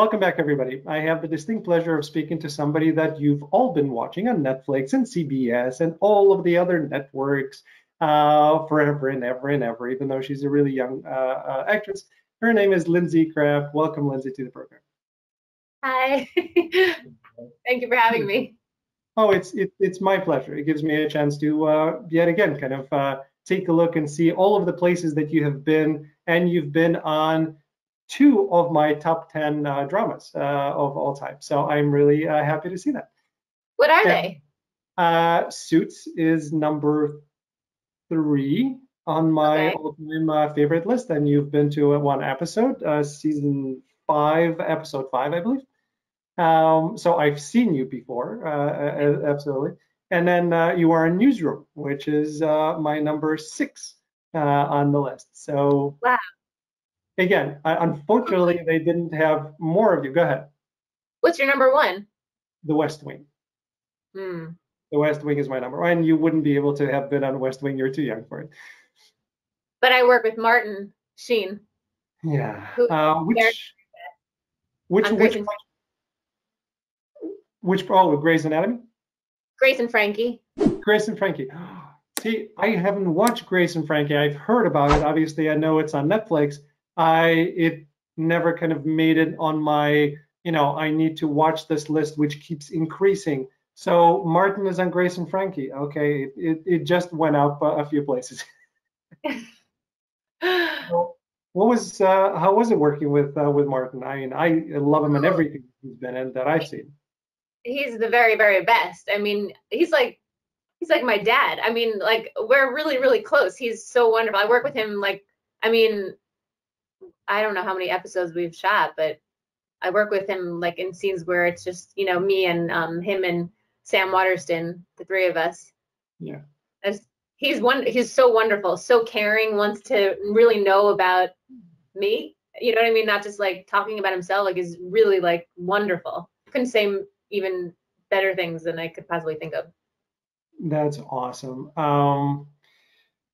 Welcome back, everybody. I have the distinct pleasure of speaking to somebody that you've all been watching on Netflix and CBS and all of the other networks uh, forever and ever and ever, even though she's a really young uh, uh, actress. Her name is Lindsey Kraft. Welcome, Lindsey, to the program. Hi. Thank you for having me. Oh, it's it, it's my pleasure. It gives me a chance to uh, yet again kind of uh, take a look and see all of the places that you have been, and you've been on two of my top 10 uh, dramas uh, of all time. So I'm really uh, happy to see that. What are they? Uh, Suits is number three on my Okay. all-time uh, favorite list, and you've been to uh, one episode, uh, season five, episode five, I believe. Um, so I've seen you before, absolutely. And then uh, you are in Newsroom, which is uh, my number six uh, on the list. So Wow. Again, unfortunately, they didn't have more of you. Go ahead. What's your number one? The West Wing. Hmm. The West Wing is my number, one. you wouldn't be able to have been on West Wing. You're too young for it. But I work with Martin Sheen. Yeah. Who- Uh, which which which Grace and, which oh Grey's Anatomy? Grace and Frankie. Grace and Frankie. See, I haven't watched Grace and Frankie. I've heard about it. Obviously, I know it's on Netflix. I it never kind of made it on my, you know, I need to watch this list, which keeps increasing. So Martin is on Grace and Frankie. Okay, it, it, it just went up a, few places. So what was uh, how was it working with uh, with Martin? I mean, I love him in everything he's been in that I've seen. he's the very, very best. I mean, he's like he's like my dad. I mean, like we're really, really close. He's so wonderful. I work with him like I mean, I don't know how many episodes we've shot, but I work with him like in scenes where it's just, you know, me and um him and Sam Waterston, the three of us. Yeah. As- he's one he's so wonderful, so caring, wants to really know about me. You know what I mean? Not just like talking about himself, like is really like wonderful. Couldn't say even better things than I could possibly think of. That's awesome. Um,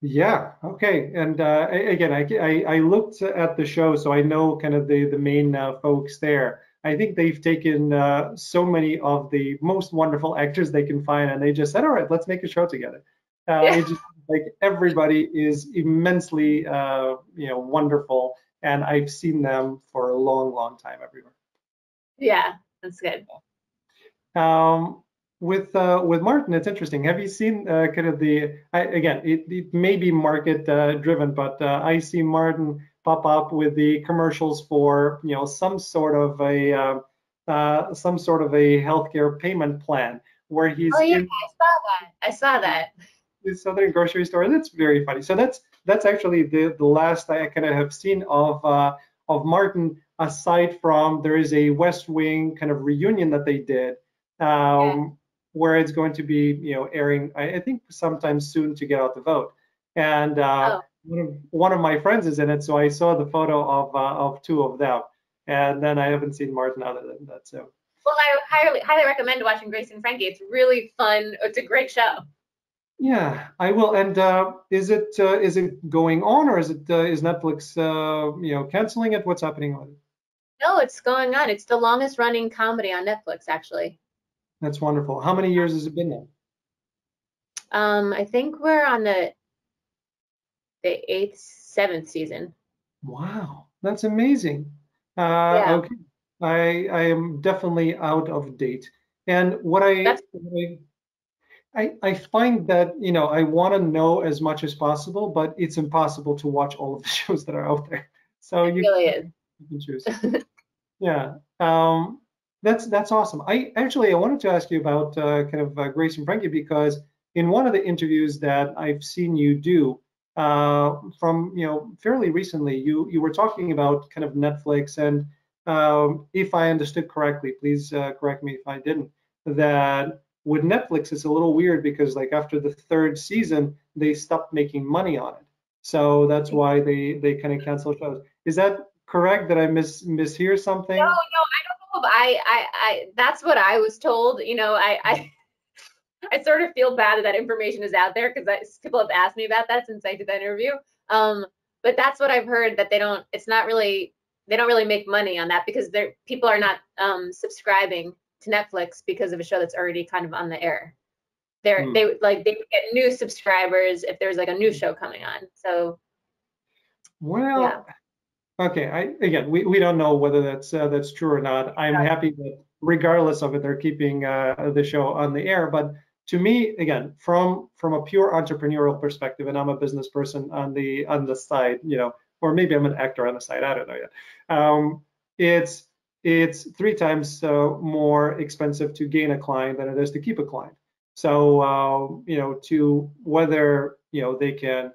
yeah. Okay. And uh, again, I, I I looked at the show, so I know kind of the the main uh, folks there. I think they've taken uh, so many of the most wonderful actors they can find, and they just said, "All right, let's make a show together." Uh, Yeah. Just like everybody is immensely, uh, you know, wonderful, and I've seen them for a long, long time everywhere. Yeah, that's good. Um, with uh, with Martin, it's interesting. Have you seen uh, kind of the I, again? It, it may be market uh, driven, but uh, I see Martin pop up with the commercials for you know some sort of a uh, uh, some sort of a healthcare payment plan where he's Oh yeah, in I saw that. I saw that. the southern grocery store. That's very funny. So that's that's actually the the last I kind of have seen of uh, of Martin. Aside from there is a West Wing kind of reunion that they did, um, where it's going to be you know airing. I, I think sometime soon to get out the vote. And uh, Oh. one of one of my friends is in it, so I saw the photo of uh, of two of them. And then I haven't seen Martin other than that. So Well, I highly highly recommend watching Grace and Frankie. It's really fun. It's a great show. Yeah, I will. And uh, is it uh, is it going on, or is it uh, is Netflix uh, you know canceling it? What's happening with it? No, it's going on. It's the longest running comedy on Netflix, actually. That's wonderful. How many years has it been now? Um, I think we're on the the eighth, seventh season. Wow, that's amazing. Uh, Yeah. Okay, I I am definitely out of date. And what I what I I, find that you know I want to know as much as possible, but it's impossible to watch all of the shows that are out there. So It you really is. you can choose. yeah, um, that's that's awesome. I actually I wanted to ask you about uh, kind of uh, Grace and Frankie because in one of the interviews that I've seen you do uh, from you know fairly recently, you you were talking about kind of Netflix and um, if I understood correctly, please uh, correct me if I didn't. That with Netflix, it's a little weird because like after the third season, they stopped making money on it. So that's why they they kind of cancel shows. Is that correct? Did I miss mishear something? No, no, I don't I, I, I, that's what I was told. You know, I, I, I sort of feel bad that that information is out there because people have asked me about that since I did that interview. Um, but that's what I've heard that they don't. It's not really they don't really make money on that because they're people are not um, subscribing to Netflix because of a show that's already kind of on the air. They're Hmm. they like they would get new subscribers if there's like a new show coming on. So Well, Yeah. Okay. I again, we, we don't know whether that's uh, that's true or not. I'm happy that regardless of it, they're keeping uh, the show on the air. But to me, again, from from a pure entrepreneurial perspective, and I'm a business person on the on the side, you know, or maybe I'm an actor on the side. I don't know yet. Um, it's it's three times uh, more expensive to gain a client than it is to keep a client. So uh, you know, to whether you know they can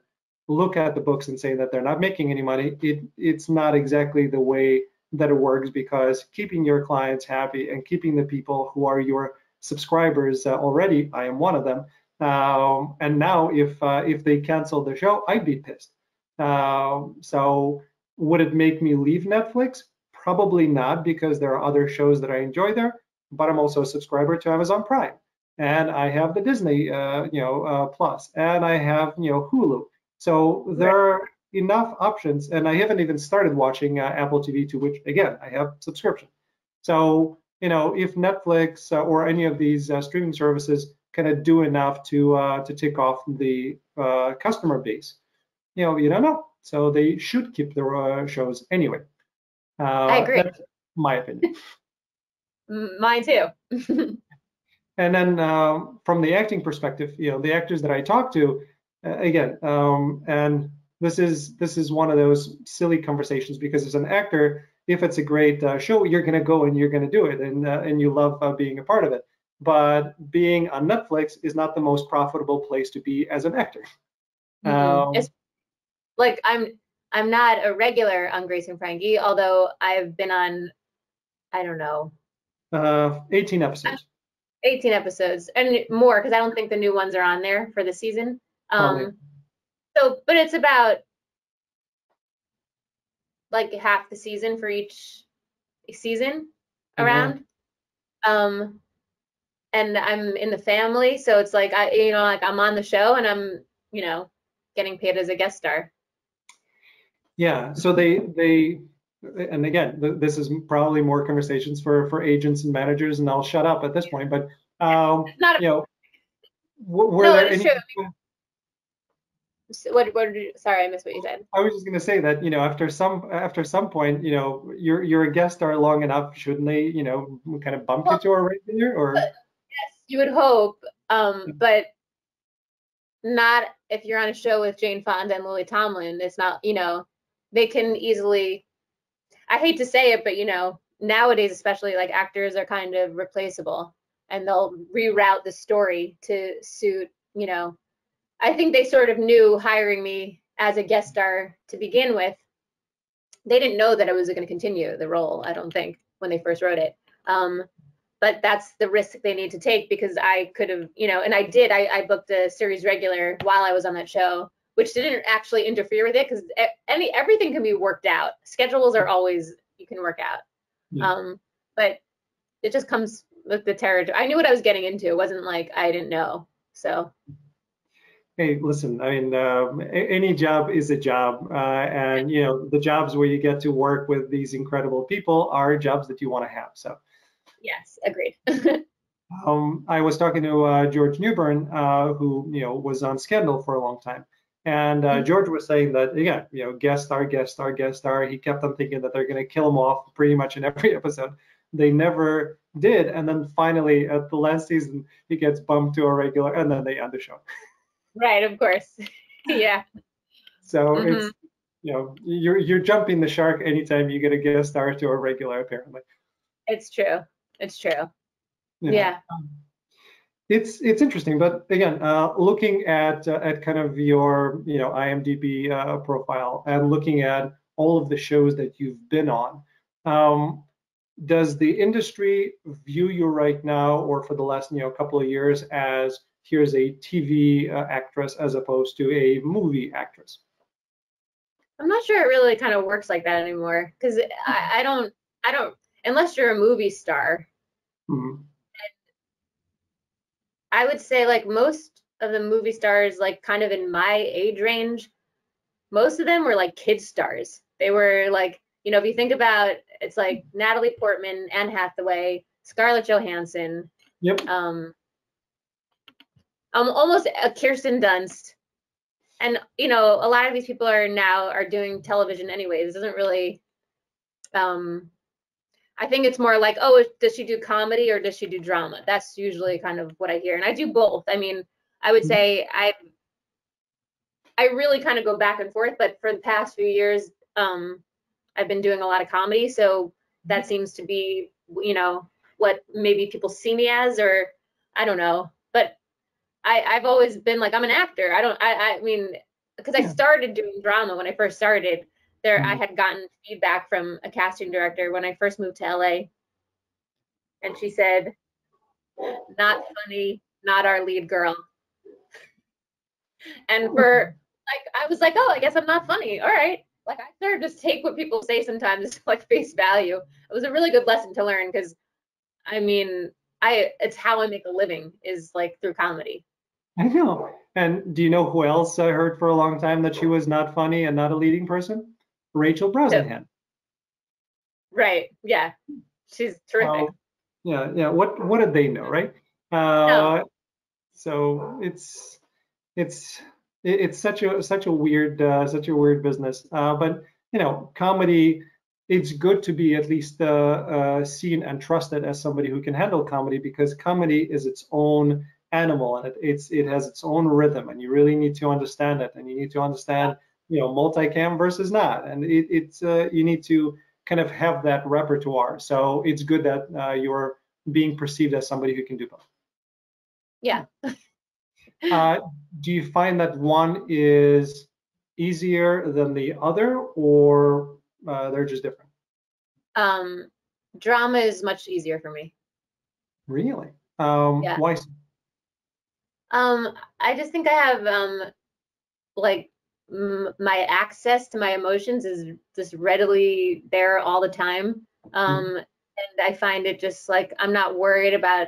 look at the books and say that they're not making any money, it it's not exactly the way that it works because keeping your clients happy and keeping the people who are your subscribers uh, already, I am one of them. Um, and now if uh, if they cancel the show, I'd be pissed. Um, so would it make me leave Netflix? Probably not because there are other shows that I enjoy there, but I'm also a subscriber to Amazon Prime and I have the Disney, uh, you know, uh, Plus, and I have, you know, Hulu. So there are enough options, and I haven't even started watching uh, Apple TV, to which again I have subscription. So you know, if Netflix uh, or any of these uh, streaming services kind of do enough to uh, to tick off the uh, customer base, you know, you don't know. So they should keep their uh, shows anyway. I agree. That's my opinion. mine too. And then um, from the acting perspective, you know, the actors that I talk to, again, um, and this is this is one of those silly conversations because as an actor, if it's a great uh, show, you're going to go and you're going to do it, and uh, and you love uh, being a part of it. But being on Netflix is not the most profitable place to be as an actor. Mhm. Um, It's like I'm I'm not a regular on Grace and Frankie, although I've been on I don't know uh, 18 episodes. 18 episodes and more because I don't think the new ones are on there for the season. Um, so but it's about like half the season for each season Mhm. around. Um, and I'm in the family, so it's like I you know like I'm on the show and I'm you know getting paid as a guest star. Yeah, so they they and again, th- this is probably more conversations for for agents and managers, and I'll shut up at this point. But um, not a you know, were No, there any? What what you, sorry I missed what you said. I was just going to say that you know after some after some point, you know, you're you're a guest star long enough, shouldn't they? You know, kind of bump you Well, to a regular or Yes, you would hope, um, but not if you're on a show with Jane Fonda and Lily Tomlin. It's not, you know, they can easily. I hate to say it, but you know, nowadays, especially like actors are kind of replaceable, and they'll reroute the story to suit, you know. I think they sort of knew hiring me as a guest star to begin with. They didn't know that I was going to continue the role. I don't think when they first wrote it. Um, but that's the risk they need to take because I could have, you know, and I did. I, I booked a series regular while I was on that show, which didn't actually interfere with it because any everything can be worked out. Schedules are always you can work out. Yeah. Um, but it just comes with the territory. I knew what I was getting into. It wasn't like I didn't know. So hey, listen, I mean, um, any job is a job, uh, and you know, the jobs where you get to work with these incredible people are jobs that you want to have. So. yes, agreed. Um, I was talking to uh, George Newbern, uh, who you know was on Scandal for a long time, and uh, Mhm. George was saying that again, you know, guest star, guest star, guest star. He kept on thinking that they're going to kill him off pretty much in every episode. They never did, and then finally at the last season, he gets bumped to a regular, and then they end the show. right, of course. yeah. So Mhm. it's you know you're you're jumping the shark anytime you get a guest star to a regular apparently. It's true. It's true. You know. Yeah. it's it's interesting but again uh, looking at uh, at kind of your you know imdb uh, profile and looking at all of the shows that you've been on um, does the industry view you right now or for the last you know couple of years as here's a tv uh, actress as opposed to a movie actress I'm not sure it really kind of works like that anymore because I, I don't I don't unless you're a movie star. Mhm. I would say like most of the movie stars like kind of in my age range, most of them were like kid stars. They were like you know, if you think about it's like Natalie Portman, Anne Hathaway, Scarlett Johansson, Yep. um, um almost a Kirsten Dunst. And you know, a lot of these people are now are doing television anyways. It doesn't really um I think it's more like, oh, does she do comedy or does she do drama? That's usually kind of what I hear. And I do both. I mean, I would Mhm. say I I really kind of go back and forth, but for the past few years, um, I've been doing a lot of comedy. So that seems to be, you know, what maybe people see me as, or I don't know. But I, I've always been like, I'm an actor. I don't, I, I mean, because I started doing drama when I first started. There, I Mhm. had gotten feedback from a casting director when I first moved to LA, and she said, "Not funny, not our lead girl." And for like, I was like, "Oh, I guess I'm not funny. All right." Like, I sort of just take what people say sometimes like face value. It was a really good lesson to learn because, I mean, I it's how I make a living is like through comedy. I know. And do you know who else I heard for a long time that she was not funny and not a leading person? Rachel Brosnahan. Right? Yeah, she's terrific. Oh, yeah, yeah. What what did they know, right? Uh, So it's it's it's such a such a weird uh, such a weird business. Uh, but you know, comedy. It's good to be at least uh, uh, seen and trusted as somebody who can handle comedy because comedy is its own animal and it, it's it has its own rhythm and you really need to understand it and you need to understand you know multicam versus not and it, it's uh, you need to kind of have that repertoire so it's good that uh, you're being perceived as somebody who can do both yeah. uh, do you find that one is easier than the other or uh, they're just different um, drama is much easier for me. really um, Yeah. why so? Um, I just think I have um, like m- my access to my emotions is just readily there all the time. Um, and I find it just like I'm not worried about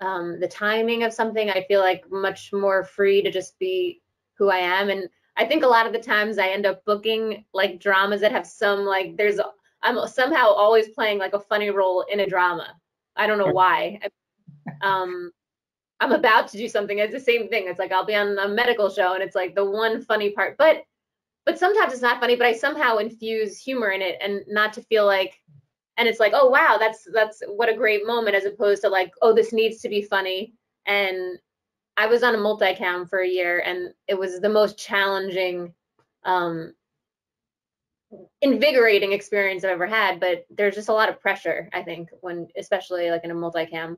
um, the timing of something. I feel like much more free to just be who I am. And I think a lot of the times I end up booking like dramas that have some like there's I'm somehow always playing like a funny role in a drama. I don't know why. Um, I'm about to do something. It's the same thing. It's like I'll be on a medical show and it's like the one funny part, but but sometimes it's not funny, but I somehow infuse humor in it and not to feel like and it's like, oh wow, that's that's what a great moment as opposed to like, oh, this needs to be funny. And I was on a multicam for a year and it was the most challenging um invigorating experience I've ever had, but there's just a lot of pressure, I think, when especially like in a multicam.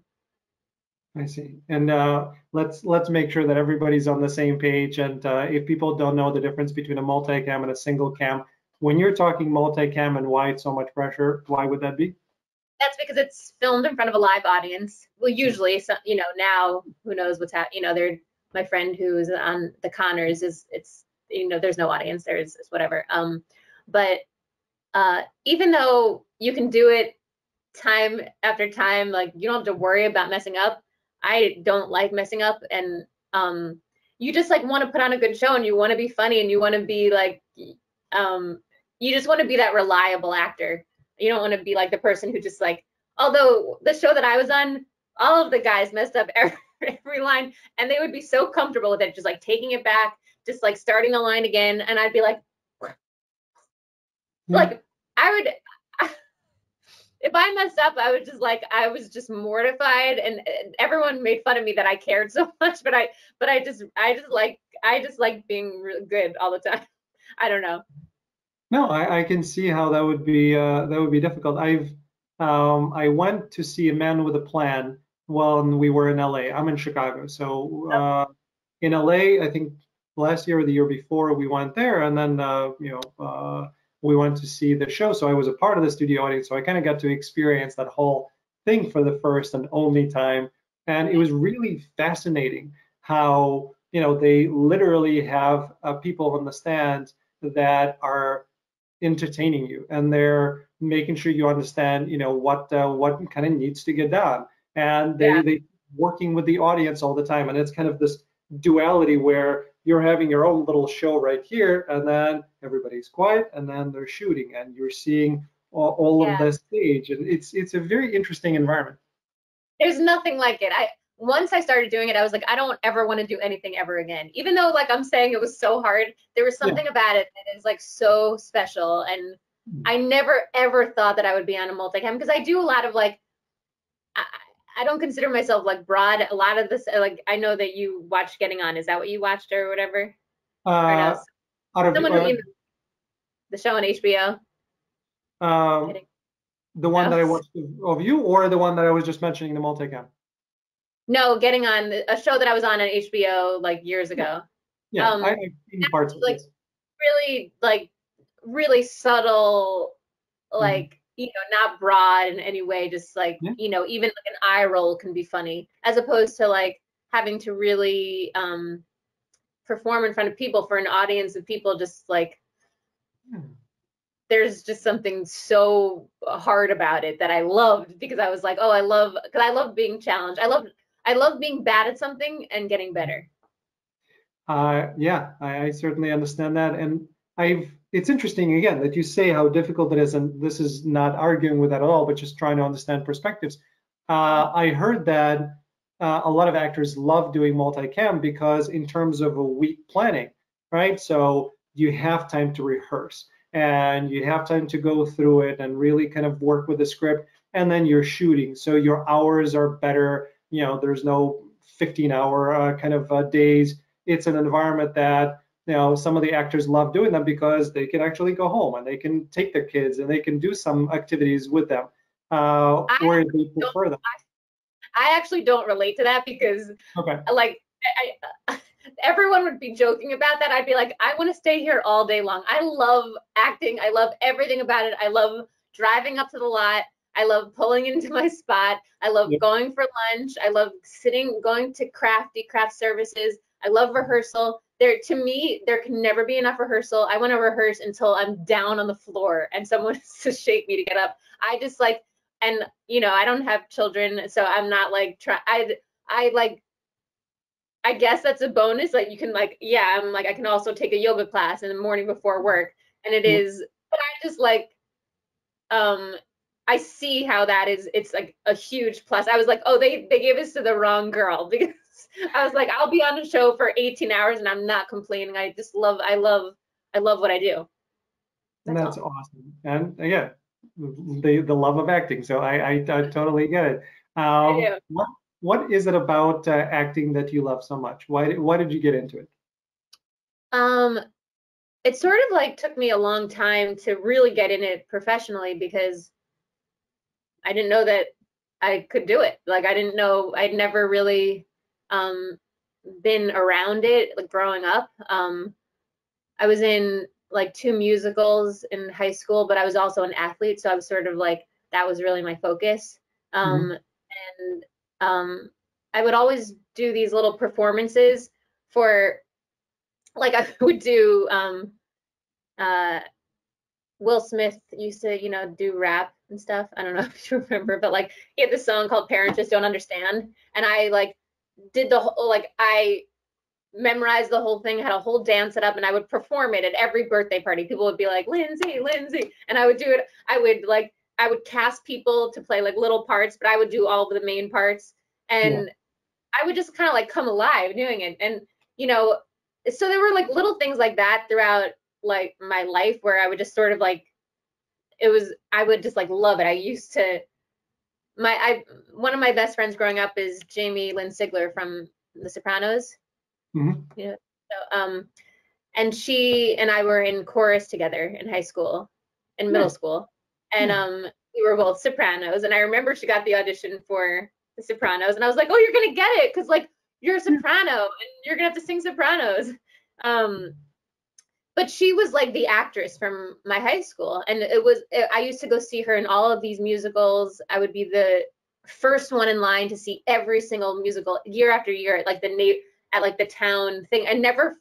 I see. And uh, let's let's make sure that everybody's on the same page. And uh, if people don't know the difference between a multicam and a single cam, when you're talking multicam and why it's so much pressure, why would that be? That's because it's filmed in front of a live audience. Well, usually, so, you know, now who knows what's happening? You know, they're my friend who's on the Conners is it's you know there's no audience there's it's whatever. Um, but uh, even though you can do it time after time, like you don't have to worry about messing up. I don't like messing up, and um, you just like want to put on a good show, and you want to be funny, and you want to be like, um, you just want to be that reliable actor. You don't want to be like the person who just like, although the show that I was on, all of the guys messed up every, every line, and they would be so comfortable with it, just like taking it back, just like starting the line again, and I'd be like, Yeah. like I would if I messed up, I was just like I was just mortified, and and everyone made fun of me that I cared so much. But I, but I just, I just like, I just like being really good all the time. I don't know. No, I, I can see how that would be uh, that would be difficult. I've um, I went to see a man with a plan when we were in LA. I'm in Chicago, so uh, in LA, I think last year or the year before we went there, and then uh, you know uh, we went to see the show. So I was a part of the studio audience, so I kind of got to experience that whole thing for the first and only time, and it was really fascinating how you know they literally have uh, people on the stand that are entertaining you. And they're making sure you understand you know what uh, what kind of needs to get done. And they Yeah. they working with the audience all the time. And it's kind of this duality where you're having your own little show right here, and then everybody's quiet, and then they're shooting, and you're seeing all, all Yeah. of the stage, and it's it's a very interesting environment. There's nothing like it. I once I started doing it, I was like, I don't ever want to do anything ever again. Even though like I'm saying it was so hard, there was Yeah. something about it that is like so special. And Mhm. I never ever thought that I would be on a multicam because I do a lot of like I, don't consider myself like broad. A lot of this like I know that you watched Getting On. Is that what you watched or whatever? Or Uh, no? out of Someone uh, who even the show on HBO. um, the one that I watched of- you, or the one that I was just mentioning, the multicam. No, Getting On, a show that I was on on HBO like years ago. Yeah, Um, I, I've seen parts of like- really like really subtle like you know not broad in any way just like Yeah. you know even like an eye roll can be funny as opposed to like having to really um perform in front of people for an audience of people just like Hmm. there's just something so hard about it that I loved because I was like, oh, I love because I love being challenged. I love I love being bad at something and getting better. Uh, yeah, I, I certainly understand that, and I've. It's interesting again that you say how difficult it is, and this is not arguing with that at all, but just trying to understand perspectives. Uh, I heard that uh, a lot of actors love doing multicam because, in terms of a week planning, right? So you have time to rehearse, and you have time to go through it and really kind of work with the script, and then you're shooting, so your hours are better. You know, there's no 15-hour uh, kind of uh, days it's an environment that you know some of the actors love doing them because they can actually go home and they can take their kids and they can do some activities with them uh, I or they prefer them. I actually don't relate to that because Okay. like I, I, everyone would be joking about that. I'd be like, I want to stay here all day long. I love acting. I love everything about it. I love driving up to the lot. I love pulling into my spot. I love going for lunch. I love sitting, going to crafty craft services. I love rehearsal. There, to me, there can never be enough rehearsal. I want to rehearse until I'm down on the floor and someone has to shake me to get up. I just like, and you know, I don't have children, so I'm not like try. I, I like I guess that's a bonus. Like you can like, yeah, I'm like I can also take a yoga class in the morning before work. And it Yeah. is, but I just like um I see how that is it's like a huge plus. I was like, oh, they they gave this to the wrong girl because I was like, I'll be on a show for 18 hours and I'm not complaining. I just love I love I love what I do. And That's that's awesome. And again, the the love of acting. So I I, I totally get it. Um, what what is it about uh, acting that you love so much? Why did why did you get into it? Um, it sort of like took me a long time to really get in it professionally because I didn't know that I could do it. Like I didn't know I'd never really um been around it like growing up. Um I was in like two musicals in high school, but I was also an athlete, so I was sort of like that was really my focus. Um and um I would always do these little performances for like I would do um uh Will Smith used to, you know, do rap and stuff. I don't know if you remember, but like he had this song called Parents Just Don't Understand. And I like did the whole like I memorized the whole thing, had a whole dance set up, and I would perform it at every birthday party. People would be like, Lindsey, Lindsey. And I would do it, I would like I would cast people to play like little parts, but I would do all of the main parts. And I would just kind of like come alive doing it. And you know, so there were like little things like that throughout like my life where I would just sort of like it was I would just like love it. I used to my I one of my best friends growing up is Jamie Lynn Sigler from The Sopranos. Mhm. Yeah. So um and she and I were in chorus together in high school in middle Nice. school. And Yeah. um we were both sopranos and I remember she got the audition for The Sopranos and I was like, "Oh, you're going to get it cuz like you're a soprano and you're going to have to sing sopranos." Um but she was like the actress from my high school and it was eh, i used to go see her in all of these musicals. I would be the first one in line to see every single musical year after year at like the na- at like the town thing. I never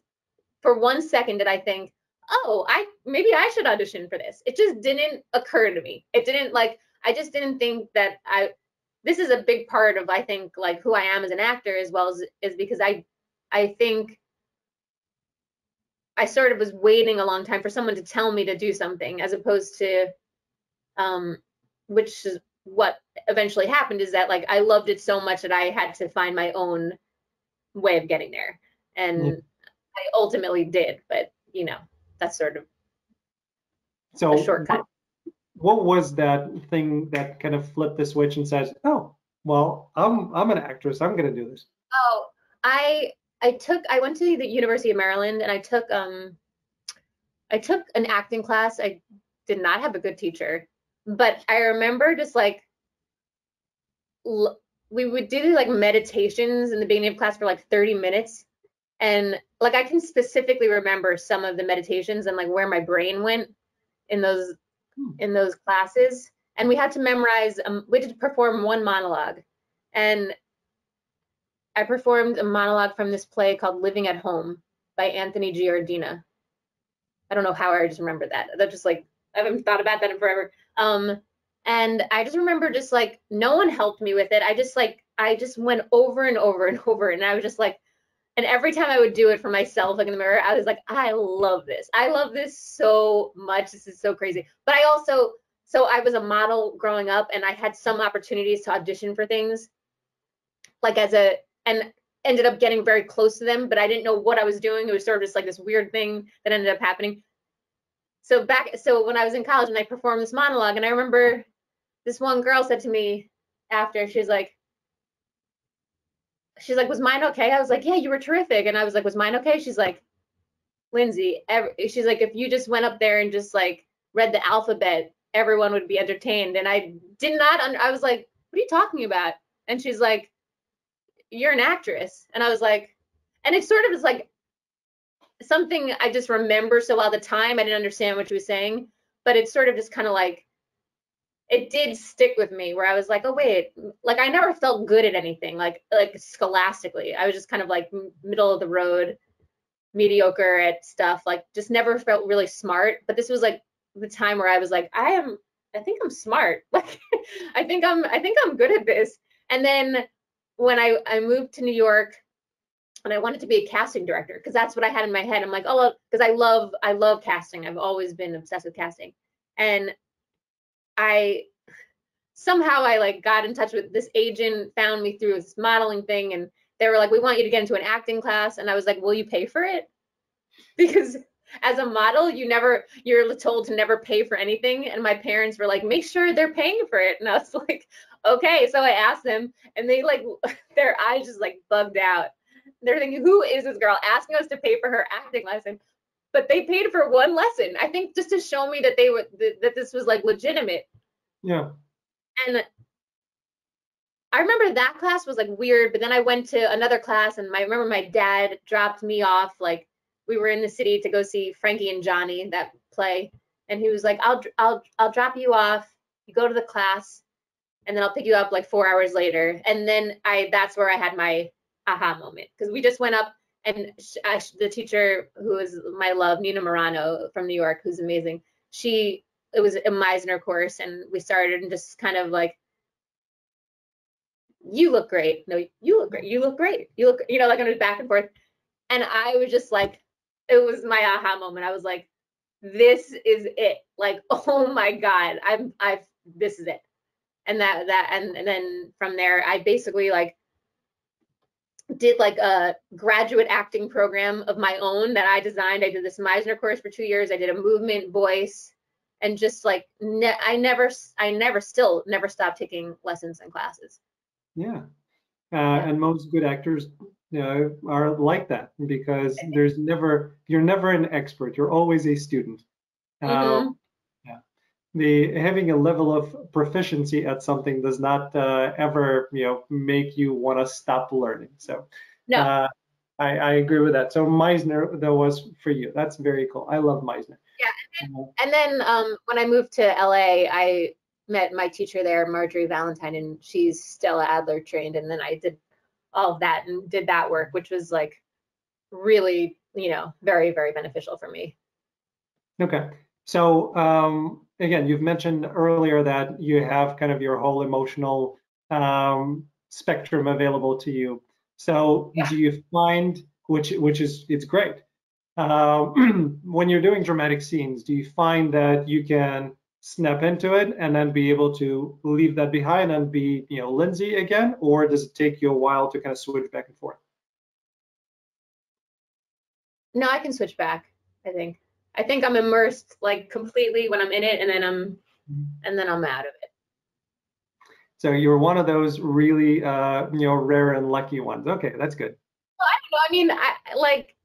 for one second did i think oh i maybe i should audition for this. It just didn't occur to me. It didn't like i just didn't think that i this is a big part of i think like who i am as an actor as well as is because i i think I sort of was waiting a long time for someone to tell me to do something as opposed to um which is what eventually happened is that like I loved it so much that I had to find my own way of getting there. And yeah. I ultimately did, but you know, that's sort of so a shortcut. What, was that thing that kind of flipped the switch and says, "Oh, well, I'm I'm an actress. I'm going to do this." Oh, I I took I went to the University of Maryland and I took um I took an acting class. I did not have a good teacher, but I remember just like we would do like meditations in the beginning of class for like 30 minutes and like i can specifically remember some of the meditations and like where my brain went in those hmm. in those classes and we had to memorize um, we had to perform one monologue and i performed a monologue from this play called living at home by anthony giardina i don't know how i just remember that that just like i haven't thought about that in forever um and I just remember just like no one helped me with it. I just like I just went over and over and over and I was just like and every time I would do it for myself like in the mirror, I was like, I love this. I love this so much. This is so crazy. But I also so I was a model growing up and I had some opportunities to audition for things like as a and ended up getting very close to them, but I didn't know what I was doing. It was sort of just like this weird thing that ended up happening. So back so when I was in college and I performed this monologue and I remember this one girl said to me after, she's like, she's like, was mine okay? I was like, yeah, you were terrific. And I was like, was mine okay? She's like, Lindsey, every, she's like, if you just went up there and just like read the alphabet, everyone would be entertained. And I did not, un- I was like, what are you talking about? And she's like, you're an actress. And I was like, and it sort of is like something I just remember so at the time. I didn't understand what she was saying, but it's sort of just kind of like, it did stick with me where I was like, oh wait, like I never felt good at anything, like like scholastically. I was just kind of like middle of the road, mediocre at stuff, like just never felt really smart. But this was like the time where I was like, I am, I think I'm smart. Like I think I'm, I think I'm good at this. And then when I I moved to New York and I wanted to be a casting director because that's what I had in my head. I'm like, oh, because I love I love casting. I've always been obsessed with casting. And I somehow I like got in touch with this agent, found me through this modeling thing, and they were like, "We want you to get into an acting class," and I was like, "Will you pay for it?" Because as a model, you never you're told to never pay for anything, and my parents were like, "Make sure they're paying for it," and I was like, "Okay." So I asked them, and they like their eyes just like bugged out. They're thinking, "Who is this girl asking us to pay for her acting lesson?" but they paid for one lesson. I think just to show me that they were that this was like legitimate. Yeah. And I remember that class was like weird, but then I went to another class and I remember my dad dropped me off like we were in the city to go see Frankie and Johnny that play and he was like I'll I'll I'll drop you off. You go to the class and then I'll pick you up like 4 hours later. And then I that's where I had my aha moment because we just went up and uh, the teacher who is my love, Nina Morano from New York, who's amazing. She it was a Meisner course, and we started and just kind of like, you look great. No, you look great. You look great. You look, you know, like I'm just back and forth. And I was just like, it was my aha moment. I was like, this is it. Like, oh my God, I'm, I've, this is it. And that, that, and, and then from there, I basically like did like a graduate acting program of my own that I designed. I did this Meisner course for two years. I did a movement voice and just like ne- I never, I never still never stopped taking lessons and classes. Yeah. Uh, yeah. And most good actors you know, are like that because there's never, you're never an expert. You're always a student. Mm-hmm. Uh, the having a level of proficiency at something does not uh, ever you know make you want to stop learning. So no. uh, I, I, agree with that. So meisner that was for you. That's very cool. I love meisner. Yeah and then, uh, and then um, when i moved to la i met my teacher there marjorie valentine and she's stella adler trained. And then i did all of that and did that work which was like really you know very very beneficial for me okay so um, again, you've mentioned earlier that you have kind of your whole emotional um, spectrum available to you. So yeah. do you find, which which is it's great. uh, when you're doing dramatic scenes, do you find that you can snap into it and then be able to leave that behind and be, you know, Lindsey again, or does it take you a while to kind of switch back and forth? No, I can switch back. I think. I think I'm immersed like completely when I'm in it, and then I'm, mm-hmm. and then I'm out of it. So you're one of those really, uh, you know, rare and lucky ones. Okay, that's good. Well, I don't know. I mean, I like.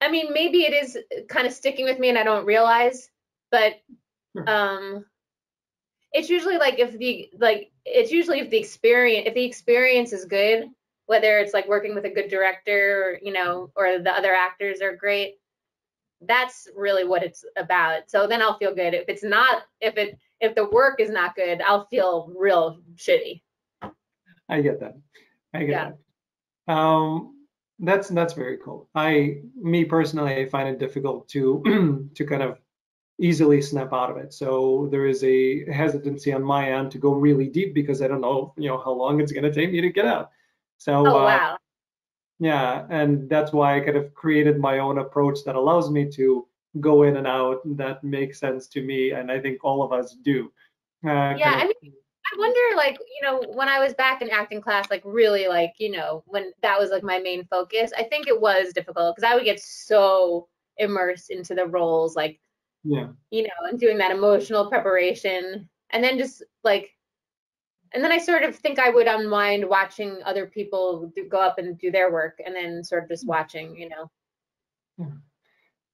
I mean, maybe it is kind of sticking with me, and I don't realize. But sure. um, it's usually like if the like it's usually if the experience if the experience is good, whether it's like working with a good director, or, you know, or the other actors are great. That's really what it's about. So then I'll feel good. If it's not, if it if the work is not good, I'll feel real shitty. I get that. I get yeah. that. Um, that's that's very cool. I, me personally, I find it difficult to to kind of easily snap out of it. So there is a hesitancy on my end to go really deep because I don't know, you know, how long it's going to take me to get out. So oh, uh, wow. yeah, and that's why I kind of created my own approach that allows me to go in and out that makes sense to me and i think all of us do uh, yeah i mean i wonder like you know when i was back in acting class like really like you know when that was like my main focus i think it was difficult because i would get so immersed into the roles like yeah you know and doing that emotional preparation and then just like and then i sort of think i would unwind watching other people do, go up and do their work and then sort of just watching you know yeah.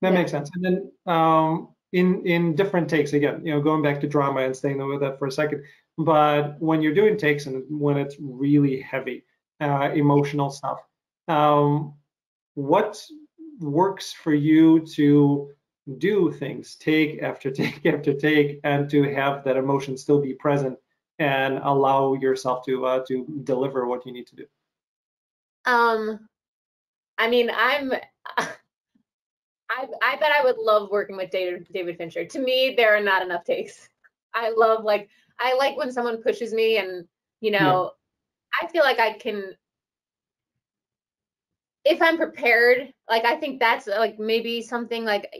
That yeah. makes sense. And then um, in in different takes again, you know, going back to drama and staying with that for a second. But when you're doing takes and when it's really heavy, uh, emotional stuff, um, what works for you to do things take after take after take and to have that emotion still be present and allow yourself to uh, to deliver what you need to do? Um, I mean, I'm I, I bet I would love working with David, David Fincher. To me, there are not enough takes. I love like I like when someone pushes me and you know yeah. I feel like I can if I'm prepared, like I think that's like maybe something like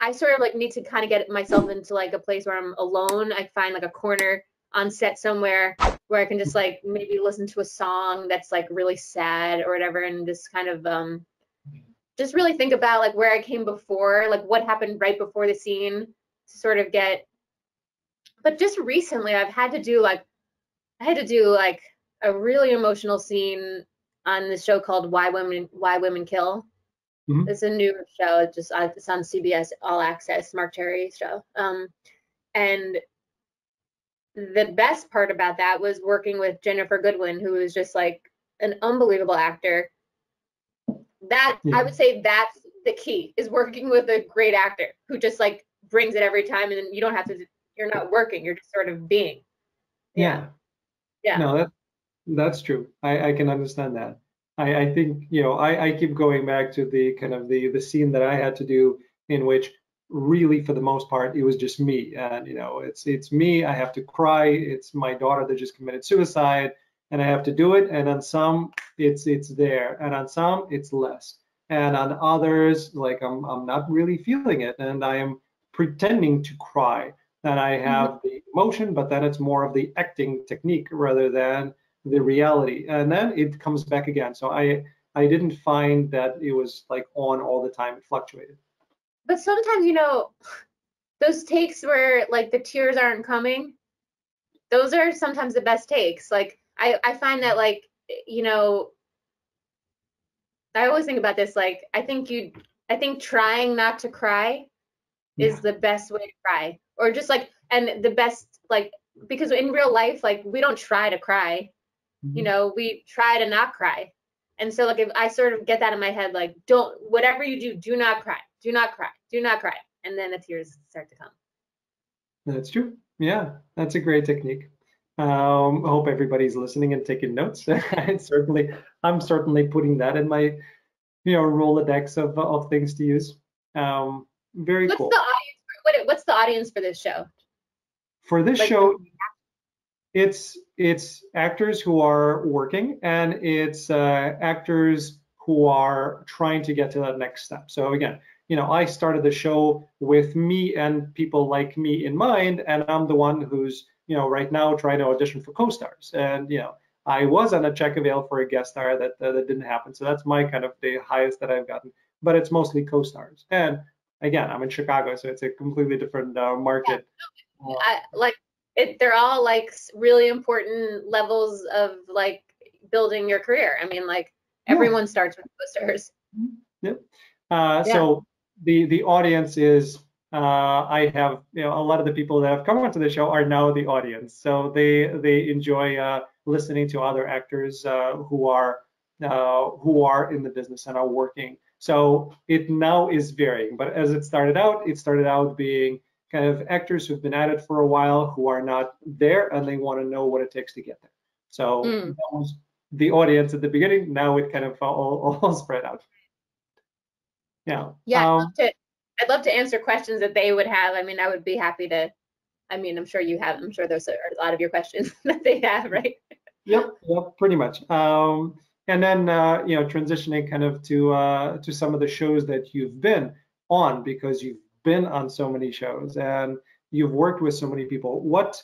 I sort of like need to kind of get myself into like a place where I'm alone. I find like a corner on set somewhere where I can just like maybe listen to a song that's like really sad or whatever and just kind of um just really think about like where I came before, like what happened right before the scene to sort of get. But just recently, I've had to do like, I had to do like a really emotional scene on the show called Why Women Why Women Kill. Mm-hmm. It's a new show. It's just it's on CBS All Access, Marc Cherry show. Um, and the best part about that was working with Ginnifer Goodwin, who is just like an unbelievable actor that yeah. I would say that's the key is working with a great actor who just like brings it every time, and you don't have to. You're not working. You're just sort of being. Yeah. Yeah. No, that that's true. I I can understand that. I I think you know I I keep going back to the kind of the the scene that I had to do in which really for the most part it was just me and you know it's it's me i have to cry it's my daughter that just committed suicide and I have to do it. And on some, it's it's there, and on some, it's less. And on others, like I'm I'm not really feeling it, and I am pretending to cry. That I mm-hmm. have mm-hmm. the emotion, but then it's more of the acting technique rather than the reality. And then it comes back again. So I I didn't find that it was like on all the time. It fluctuated. But sometimes, you know, those takes where like the tears aren't coming, those are sometimes the best takes. Like I, I find that like, you know, I always think about this, like, I think you, I think trying not to cry yeah. is the best way to cry. Or just like, and the best, like, because in real life, like, we don't try to cry, mm-hmm. you know, we try to not cry. And so, like, if I sort of get that in my head, like, don't, whatever you do, do not cry, do not cry, do not cry. And then the tears start to come. That's true. Yeah, that's a great technique. Um, I hope everybody's listening and taking notes. certainly, I'm certainly putting that in my, you know, Rolodex of of things to use. Um, very what's cool. The audience for, what, what's the audience for this show? For this like, show, it's it's actors who are working, and it's uh, actors who are trying to get to that next step. So again, you know, I started the show with me and people like me in mind, and I'm the one who's, you know, right now trying to audition for co-stars. And you know, I was on a check avail for a guest star that uh, that didn't happen. So that's my kind of the highest that I've gotten. But it's mostly co-stars. And again, I'm in Chicago, so it's a completely different uh, market. Yeah. I, like it, they're all like really important levels of like building your career. I mean, like everyone yeah. starts with co-stars. Yep. Uh, yeah. So the the audience is uh, I have you know a lot of the people that have come onto the show are now the audience, so they they enjoy uh, listening to other actors uh, who are uh, who are in the business and are working. So it now is varying, but as it started out, it started out being kind of actors who've been at it for a while who are not there and they want to know what it takes to get there. So mm. that was the audience at the beginning. Now it kind of all, all spread out. Yeah. Yeah. Um, I'd, love to, I'd love to answer questions that they would have. I mean, I would be happy to. I mean, I'm sure you have. I'm sure there's a, a lot of your questions that they have, right? Yep. Yep. Pretty much. Um, and then uh, you know, transitioning kind of to uh, to some of the shows that you've been on because you've been on so many shows and you've worked with so many people. What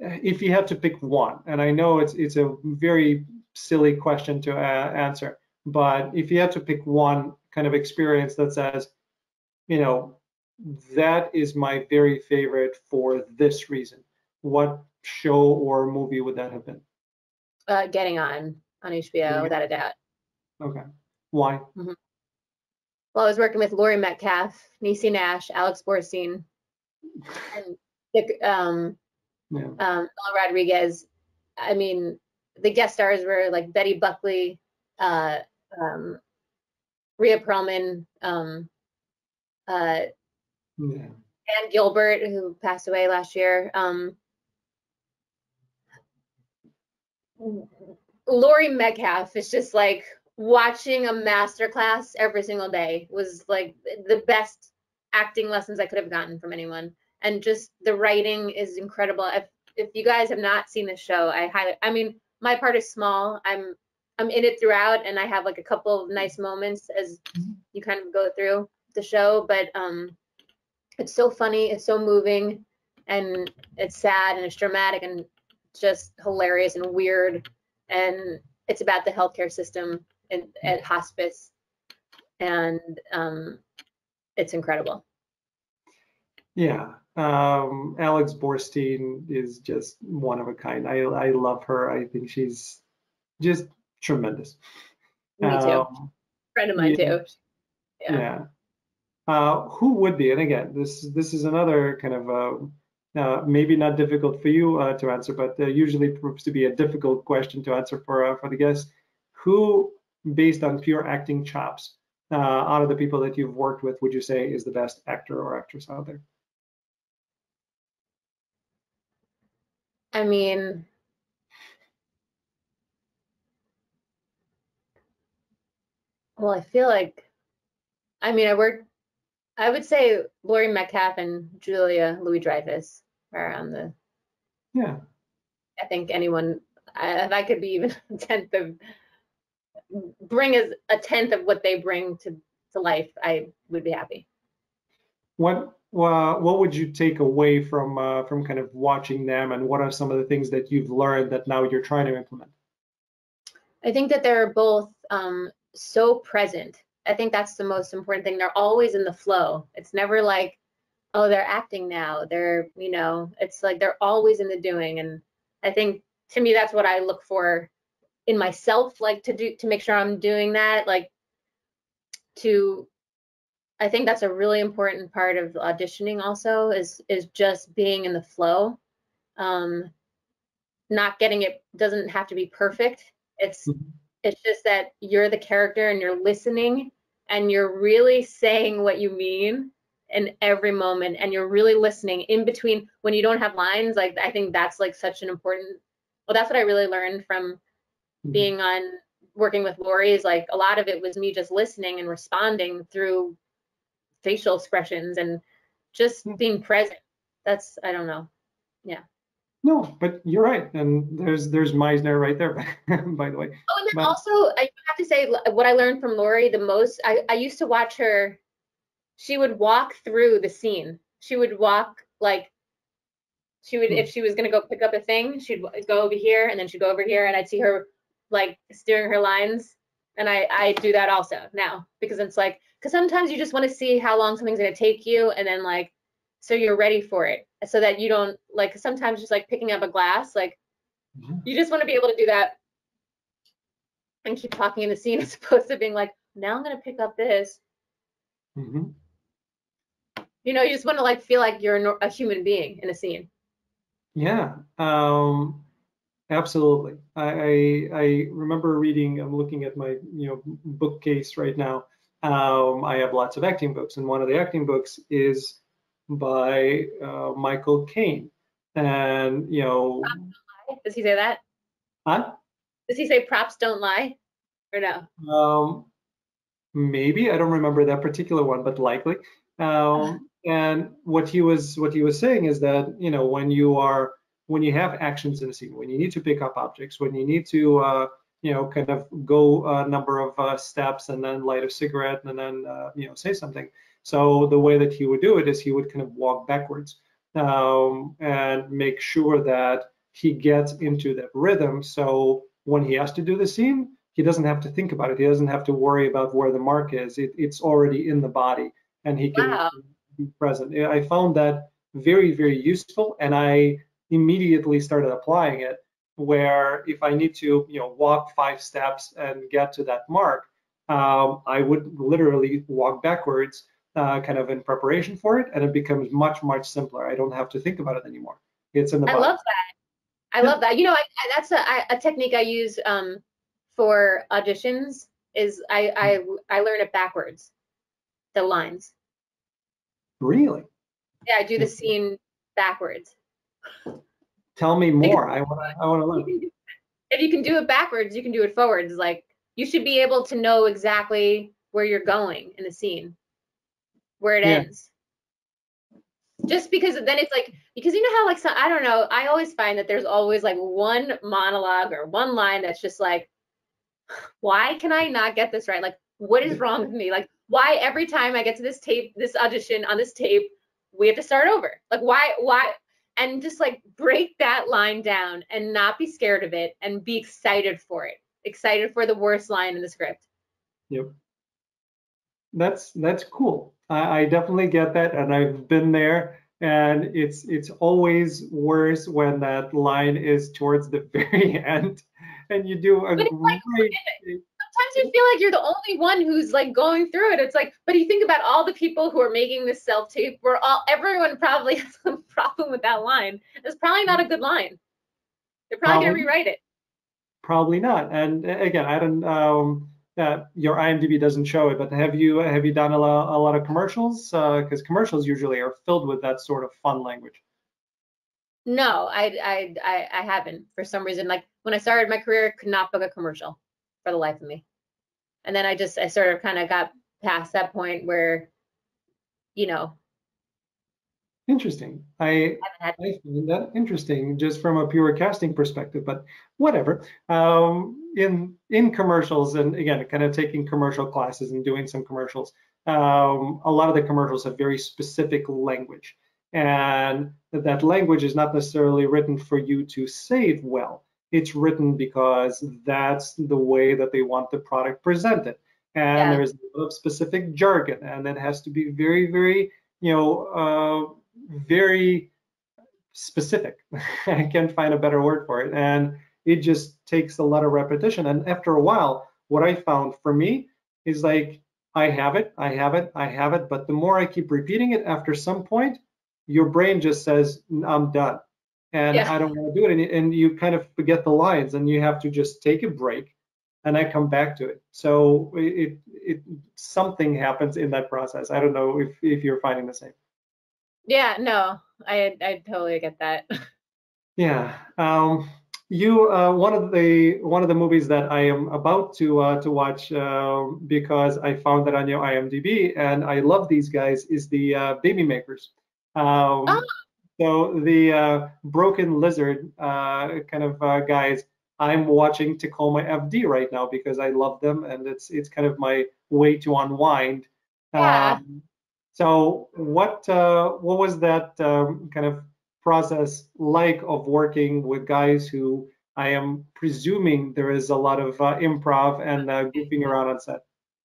if you had to pick one? And I know it's it's a very silly question to uh, answer, but if you had to pick one kind of experience that says, you know, that is my very favorite for this reason, what show or movie would that have been? Uh, getting on on HBO, yeah. without a doubt. Okay. Why? Mm-hmm. Well, I was working with Laurie Metcalf, Niecy Nash, Alex Borstein, and um, yeah. um, Rodriguez. I mean, the guest stars were like Betty Buckley, uh, um, Rhea Perlman, um, uh, yeah. Ann Guilbert, who passed away last year. Um, Laurie Metcalf is just like watching a master class every single day was like the best acting lessons I could have gotten from anyone. And just the writing is incredible. If if you guys have not seen the show, I highly I mean, my part is small. I'm I'm in it throughout and I have like a couple of nice moments as you kind of go through the show, but um it's so funny, it's so moving and it's sad and it's dramatic and just hilarious and weird and it's about the healthcare system in, at hospice, and um, it's incredible. Yeah, um, Alex Borstein is just one of a kind. I I love her. I think she's just tremendous. Me too. Um, Friend of mine yeah, too. Yeah. yeah. Uh, who would be? And again, this this is another kind of uh, uh, maybe not difficult for you uh, to answer, but uh, usually proves to be a difficult question to answer for uh, for the guests. Who based on pure acting chops, uh, out of the people that you've worked with, would you say is the best actor or actress out there? I mean, well, I feel like, I mean, I worked, I would say Laurie Metcalf and Julia Louis Dreyfus are on the. Yeah. I think anyone, if I could be even a tenth of bring as a tenth of what they bring to, to life, I would be happy. What uh, what would you take away from uh, from kind of watching them, and what are some of the things that you've learned that now you're trying to implement? I think that they're both um, so present. I think that's the most important thing. They're always in the flow. It's never like, oh, they're acting now. They're, you know, it's like they're always in the doing. And I think to me, that's what I look for in myself like to do to make sure i'm doing that like to i think that's a really important part of auditioning also is is just being in the flow um not getting it doesn't have to be perfect it's mm-hmm. it's just that you're the character and you're listening and you're really saying what you mean in every moment and you're really listening in between when you don't have lines like i think that's like such an important well that's what i really learned from. Being on working with Laurie is like a lot of it was me just listening and responding through facial expressions and just being present. That's I don't know. Yeah. No, but you're right, and there's there's Meisner right there, by the way. Oh, and then But- also I have to say what I learned from Laurie the most. I I used to watch her. She would walk through the scene. She would walk like. She would Hmm. if she was gonna go pick up a thing, she'd go over here and then she'd go over here, and I'd see her like steering her lines. And I I do that also now because it's like because sometimes you just want to see how long something's gonna take you, and then like so you're ready for it, so that you don't like sometimes just like picking up a glass like Mhm. you just want to be able to do that and keep talking in the scene as opposed to being like, now I'm gonna pick up this. Mhm. You know, you just want to like feel like you're a, a human being in a scene. Yeah, um, absolutely. I, I I remember reading. I'm looking at my you know bookcase right now. Um, I have lots of acting books, and one of the acting books is by uh, Michael Caine. And you know, Does he say that? huh? Does he say props don't lie? Or no? Um, maybe I don't remember that particular one, but likely. Um, and what he was what he was saying is that you know when you are when you have actions in a scene, when you need to pick up objects, when you need to uh, you know kind of go a number of uh, steps and then light a cigarette and then uh, you know say something. So the way that he would do it is he would kind of walk backwards um, and make sure that he gets into that rhythm. So when he has to do the scene, he doesn't have to think about it. He doesn't have to worry about where the mark is. It, it's already in the body, and he can Wow. be present. I found that very, very useful, and I immediately started applying it. Where if I need to, you know, walk five steps and get to that mark, um, I would literally walk backwards, uh, kind of in preparation for it, and it becomes much, much simpler. I don't have to think about it anymore. It's in the I body. love that. I love that. You know, I, I, that's a, I, a technique I use um, for auditions. Is I, I I learn it backwards, the lines. Really? Yeah, I do the scene backwards. Tell me more. I want to. I want to learn. You can do- if you can do it backwards, you can do it forwards. Like you should be able to know exactly where you're going in the scene, where it Yeah. ends. Just because then it's like because you know how like some, I don't know. I always find that there's always like one monologue or one line that's just like, why can I not get this right? Like what is wrong with me? Like why every time I get to this tape, this audition on this tape, we have to start over? Like why why and just like break that line down and not be scared of it and be excited for it. Excited for the worst line in the script. Yep. That's that's cool. I, I definitely get that, and I've been there. And it's it's always worse when that line is towards the very end, and you do a it's like- great. Sometimes you feel like you're the only one who's like going through it. It's like, but you think about all the people who are making this self tape. We're all everyone probably has some problem with that line. It's probably not a good line. They're probably gonna rewrite it. Probably not. And uh, again, I don't. Um, uh, your IMDb doesn't show it, but have you have you done a lot, a lot of commercials? Because commercials usually are filled with that sort of fun language. No, I, I I I haven't for some reason. Like when I started my career, could not book a commercial for the life of me. And then I just I sort of kind of got past that point where, you know, Interesting. I I find that interesting just from a pure casting perspective, but whatever. Um, in in commercials, and again, kind of taking commercial classes and doing some commercials, um, a lot of the commercials have very specific language, and that language is not necessarily written for you to save well. It's written because that's the way that they want the product presented, and Yeah. there's a lot of specific jargon, and it has to be very, very, you know, uh, very specific. I can't find a better word for it. And it just takes a lot of repetition. And after a while, what I found for me is like, I have it, I have it, I have it. But the more I keep repeating it, after some point, your brain just says, I'm done. And Yeah. I don't want to do it. And, and you kind of forget the lines and you have to just take a break and I come back to it. So it, it something happens in that process. I don't know if, if you're finding the same. Yeah, no, I I totally get that. Yeah. Um, you uh, one of the one of the movies that I am about to uh, to watch uh, because I found that on your IMDb and I love these guys is the uh, Baby Makers. Um, Oh. So the uh, broken lizard uh, kind of uh, guys, I'm watching Tacoma FD right now because I love them and it's it's kind of my way to unwind. Yeah. Um, so what uh, what was that um, kind of process like of working with guys who I am presuming there is a lot of uh, improv and uh, goofing around on set?